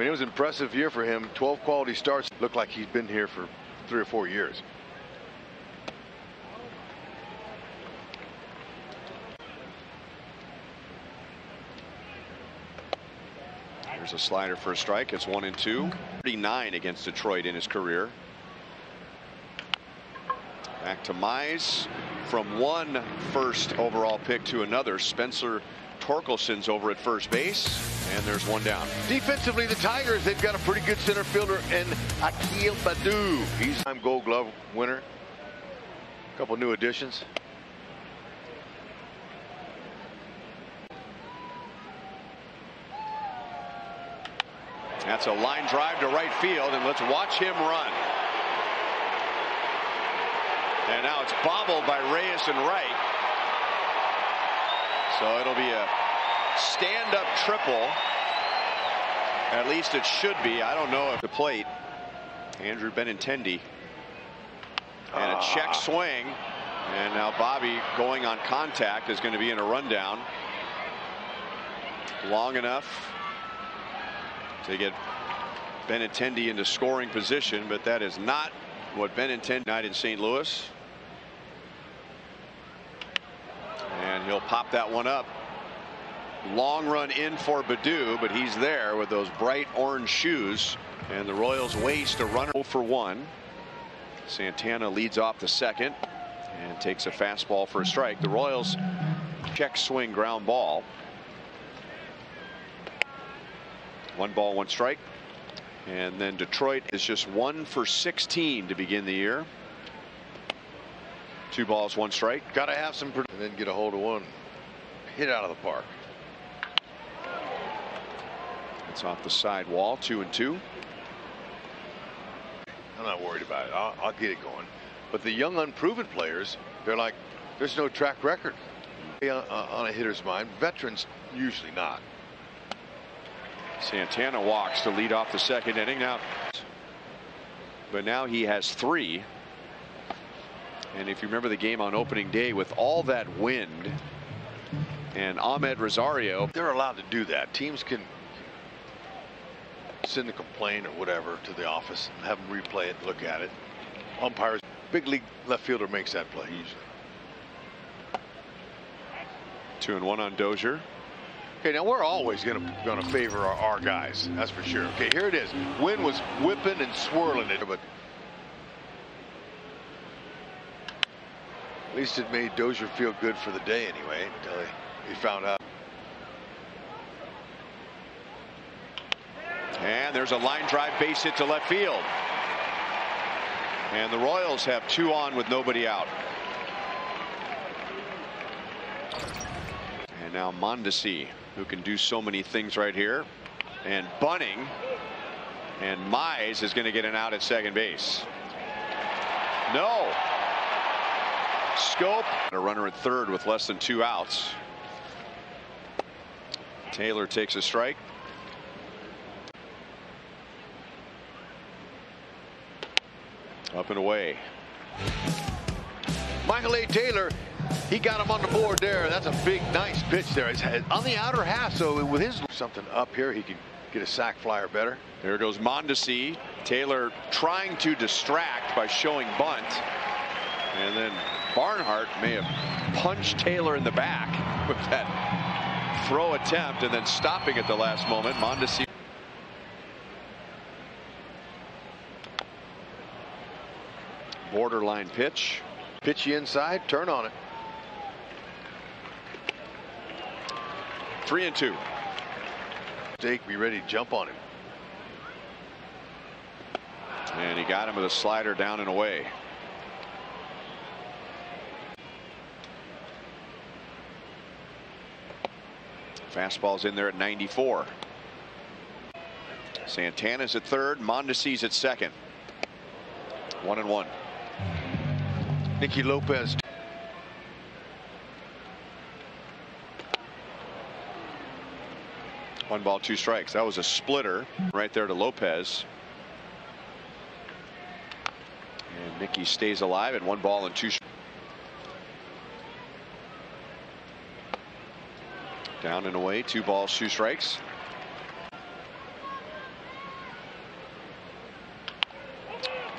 mean, it was an impressive year for him. 12 quality starts. Looked like he's been here for three or four years. Here's a slider for a strike. It's one and two. 39 against Detroit in his career. Back to Mize from one first overall pick to another. Spencer Torkelson's over at first base, and there's one down. Defensively, the Tigers, they've got a pretty good center fielder in Akil Baddoo. He's a gold glove winner. A couple new additions. That's a line drive to right field, and let's watch him run. And now it's bobbled by Reyes and right. So it'll be a stand-up triple. At least it should be. I don't know if the plate. Andrew Benintendi. And a ah. check swing. And now Bobby going on contact is going to be in a rundown. Long enough to get Benintendi into scoring position, but that is not what Benintendi night in St. Louis. And he'll pop that one up. Long run in for Baddoo, but he's there with those bright orange shoes. And the Royals waste a runner for one. Santana leads off the second and takes a fastball for a strike. The Royals check swing ground ball. One ball, one strike. And then Detroit is just one for 16 to begin the year. Two balls, one strike. Got to have some, and then get a hold of one. Hit out of the park. It's off the side wall, two and two. I'm not worried about it. I'll, I'll get it going. But the young, unproven players, they're like, there's no track record on a hitter's mind. Veterans, usually not. Santana walks to lead off the second inning now. But now he has three. And if you remember the game on opening day with all that wind and Amed Rosario. They're allowed to do that. Teams can send a complaint or whatever to the office and have them replay it, look at it. Umpires, big league left fielder makes that play usually. Two and one on Dozier. Okay, now we're always going to going to favor our, our guys. That's for sure. Okay, here it is. Wind was whipping and swirling it, but least it made Dozier feel good for the day anyway until he, he found out. And there's a line drive base hit to left field. And the Royals have two on with nobody out. And now Mondesi, who can do so many things right here. And Bunning. And Mize is going to get an out at second base. No. Schoop. A runner at third with less than two outs. Taylor takes a strike. Up and away. Michael A. Taylor, he got him on the board there. That's a big, nice pitch there. It's uh, on the outer half, so with his something up here, he can get a sac flyer better. There goes Mondesi. Taylor trying to distract by showing bunt. And then Barnhart may have punched Taylor in the back with that throw attempt and then stopping at the last moment. Mondesi. Borderline pitch. Pitch you inside, turn on it. Three and two. Jake be ready to jump on him. And he got him with a slider down and away. Fastball's in there at 94. Santana's at third. Mondesi's at second. One and one. Nicky Lopez. One ball, two strikes. That was a splitter right there to Lopez. And Nicky stays alive at one ball and two. Down and away, two balls, two strikes.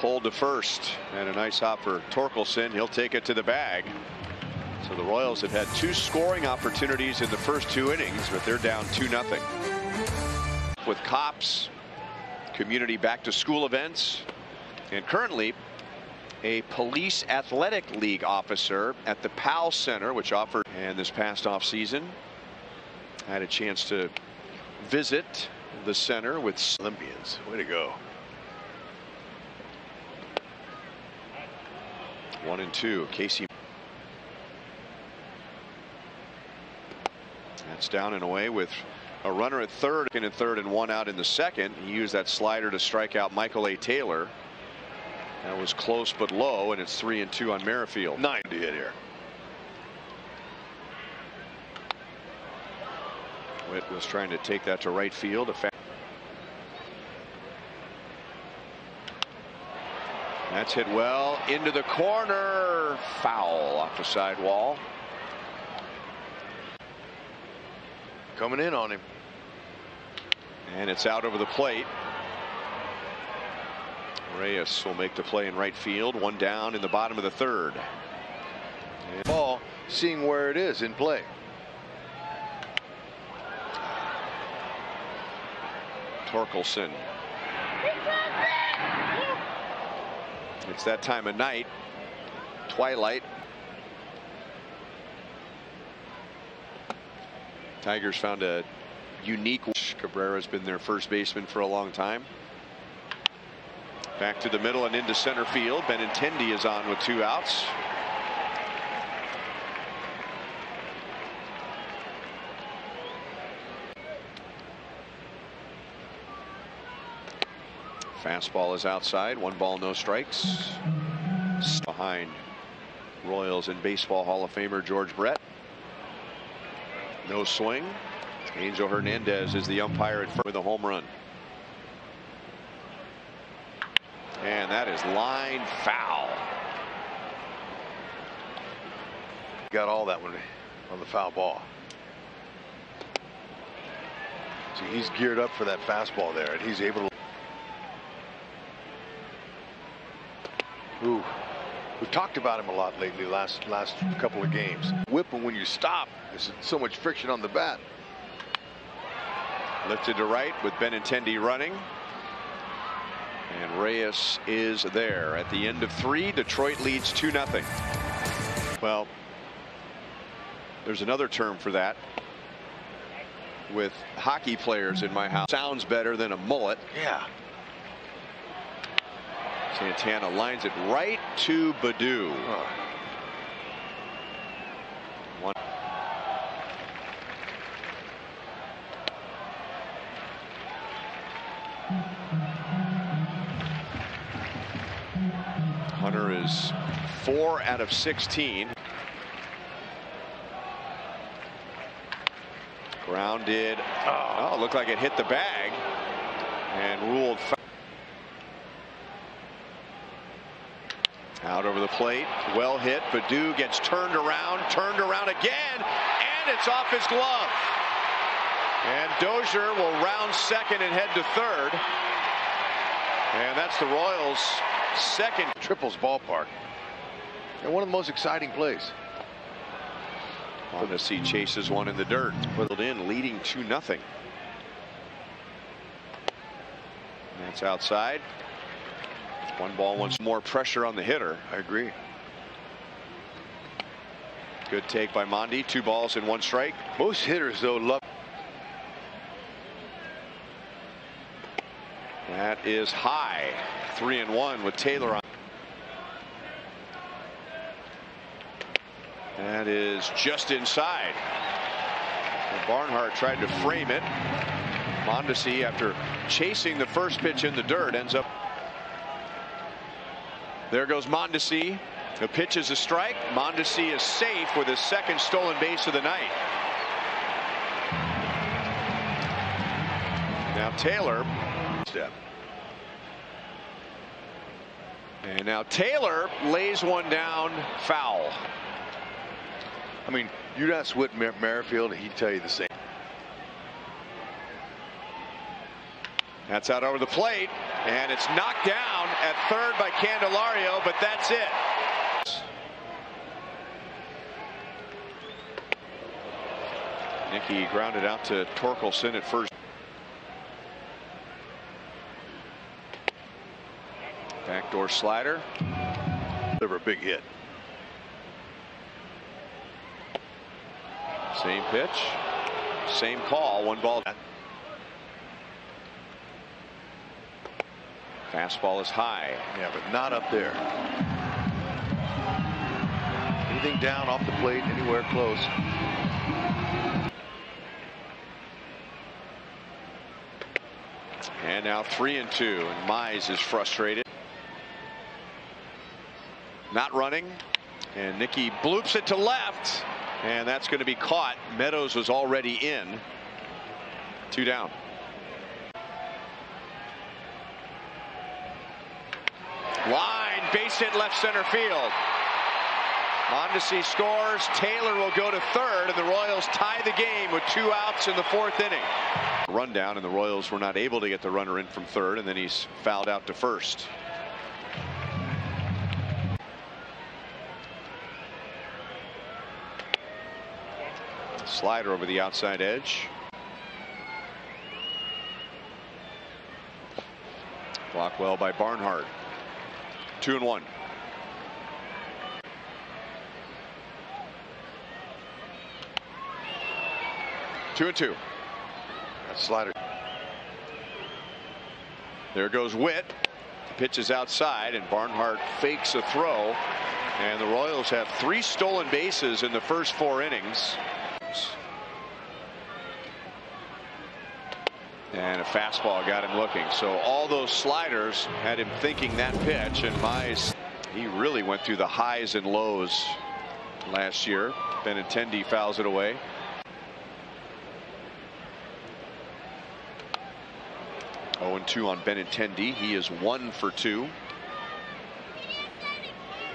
Pulled to first, and a nice hop for Torkelson. He'll take it to the bag. So the Royals have had two scoring opportunities in the first two innings, but they're down 2 nothing. With cops, community back to school events, and currently a police athletic league officer at the Powell Center, which offered and this past off season had a chance to visit the center with Olympians. Way to go. One and two. Casey. That's down and away with a runner at third and a third and one out in the second. He used that slider to strike out Michael A. Taylor. That was close but low, and it's three and two on Merrifield. Nine to hit here. Witt was trying to take that to right field. That's hit well into the corner. Foul off the side wall. Coming in on him. And it's out over the plate. Reyes will make the play in right field. One down in the bottom of the third. And ball seeing where it is in play. Torkelson. It's that time of night. Twilight. Tigers found a unique. Cabrera's been their first baseman for a long time. Back to the middle and into center field. Benintendi is on with two outs. Fastball is outside. One ball, no strikes. Behind Royals and Baseball Hall of Famer George Brett. No swing. Angel Hernandez is the umpire at first with a home run. And that is line foul. Got all that one on the foul ball. See, he's geared up for that fastball there, and he's able to. Ooh, we've talked about him a lot lately. Last last couple of games. Whip him when you stop. There's so much friction on the bat. Lifted to right with Benintendi running. And Reyes is there at the end of three. Detroit leads 2 nothing. Well, there's another term for that. With hockey players in my house. Sounds better than a mullet. Yeah. Santana lines it right to. Huh. One. Hunter is four out of 16. Grounded. Ah. Oh, looked like it hit the bag and ruled. Out over the plate, well hit. Baddoo gets turned around, turned around again, and it's off his glove. And Dozier will round second and head to third. And that's the Royals' second. Triples ballpark. And one of the most exciting plays. Mondesi chases one in the dirt. Put it in, leading 2 nothing. That's outside. One ball, once more pressure on the hitter. I agree. Good take by Mondi. Two balls and one strike. Most hitters, though, love. That is high. Three and one with Taylor on. That is just inside. And Barnhart tried to frame it. Mondesi, after chasing the first pitch in the dirt, ends up. There goes Mondesi. The pitch is a strike. Mondesi is safe with his second stolen base of the night. Now Taylor. Step. And now Taylor lays one down foul. I mean, you'd ask Whit Mer Merrifield, he'd tell you the same. That's out over the plate, and it's knocked down at third by Candelario, but that's it. Nicky grounded out to Torkelson at first. Backdoor slider. Never a big hit. Same pitch. Same call. One ball. Fastball is high. Yeah, but not up there. Anything down off the plate, anywhere close. And now three and two, and Mize is frustrated. Not running, and Nicky bloops it to left, and that's going to be caught. Meadows was already in. Two down. Line, base hit left center field. Mondesi scores. Taylor will go to third, and the Royals tie the game with two outs in the fourth inning. Rundown, and the Royals were not able to get the runner in from third, and then he's fouled out to first. Slider over the outside edge. Blocked well by Barnhart. Two and one. Two and two. That slider. There goes Witt. The pitch is outside, and Barnhart fakes a throw. And the Royals have three stolen bases in the first four innings. And a fastball got him looking. So all those sliders had him thinking that pitch. And Mize, he really went through the highs and lows last year. Benintendi fouls it away. Oh and 2 on Benintendi. He is one for two.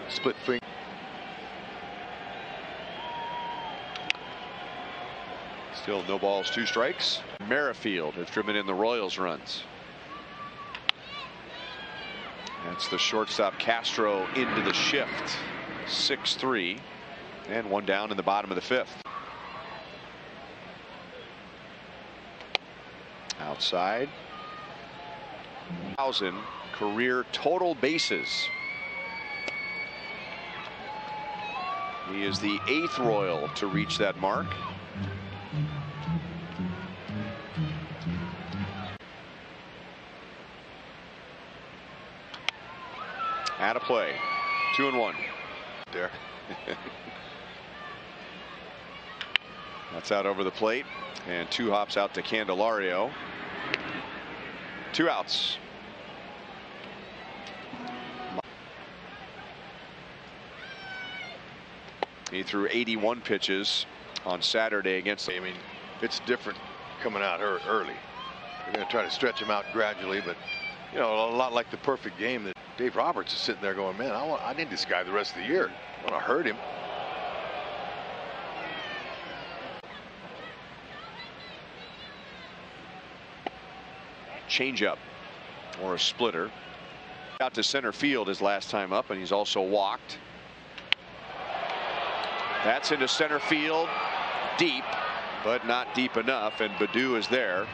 Split finger. Still no balls, two strikes. Merrifield has driven in the Royals runs. That's the shortstop Castro into the shift. 6-3 and one down in the bottom of the fifth. Outside. Thousand career total bases. He is the eighth Royal to reach that mark. Out of play. Two and one. There. That's out over the plate. And two hops out to Candelario. Two outs. He threw 81 pitches on Saturday against. I mean, it's different coming out ear- early. They're going to try to stretch him out gradually, but you know, a lot like the perfect game that Dave Roberts is sitting there going, man, I want, I need this guy the rest of the year. I want to hurt him. changeup or a splitter. Out to center field his last time up, and he's also walked. That's into center field, deep, but not deep enough, and Baddoo is there.